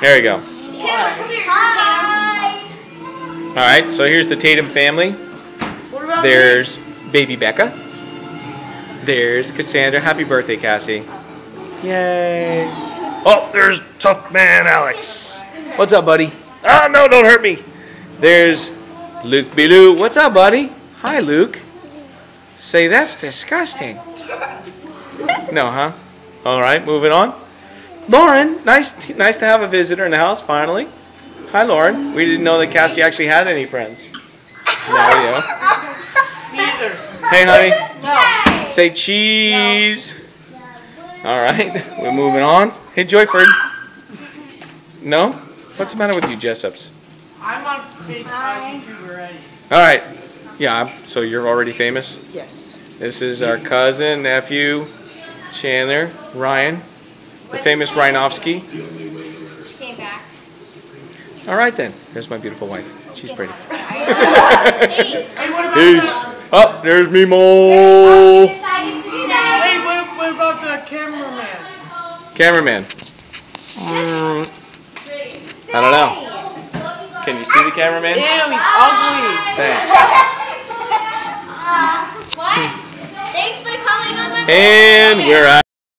There you go. Taylor, come here. Hi. All right, so here's the Tatum family. There's baby Becca. There's Cassandra. Happy birthday, Cassie. Yay. Oh, there's tough man Alex. What's up, buddy? Oh, no, don't hurt me. There's Luke Bilou. What's up, buddy? Hi, Luke. Say, that's disgusting. No, huh? All right, moving on. Lauren, nice, nice to have a visitor in the house finally. Hi, Lauren. We didn't know that Cassie actually had any friends. Now you know. me? Hey, honey. No. Say cheese. All right, we're moving on. Hey, Joyford. No? What's the matter with you, Jessups? I'm on fake YouTube already. All right. Yeah, I'm- so you're already famous? Yes. This is our cousin, nephew, Chandler, Ryan, the famous Ryanovsky. Came back. All right, then. There's my beautiful wife. She's pretty. Hey, Peace. the, Oh, there's Mimo. Decided hey, what, what about the cameraman? Cameraman. Mm, I don't know. Can you see the cameraman? Damn, he's ugly. Thanks. What? Thanks for coming on my And we're out.